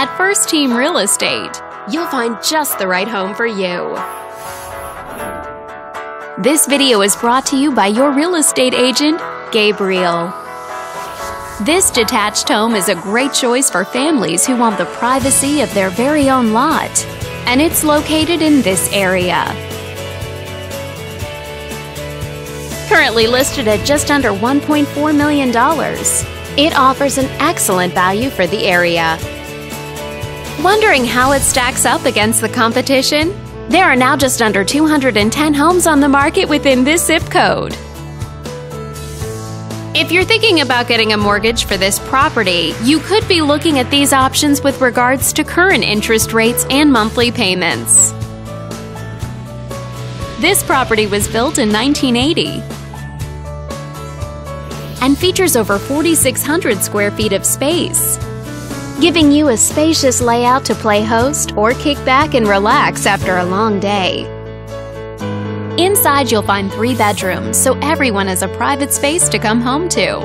At First Team Real Estate, you'll find just the right home for you. This video is brought to you by your real estate agent, Gabriel. This detached home is a great choice for families who want the privacy of their very own lot, and it's located in this area. Currently listed at just under $1.4 million, it offers an excellent value for the area. Wondering how it stacks up against the competition? There are now just under 210 homes on the market within this zip code. If you're thinking about getting a mortgage for this property, you could be looking at these options with regards to current interest rates and monthly payments. This property was built in 1980 and features over 4,600 square feet of space, giving you a spacious layout to play host or kick back and relax after a long day. Inside, you'll find three bedrooms, so everyone has a private space to come home to,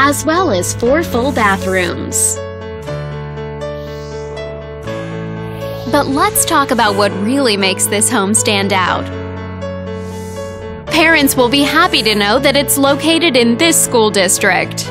as well as four full bathrooms. But let's talk about what really makes this home stand out. Parents will be happy to know that it's located in this school district.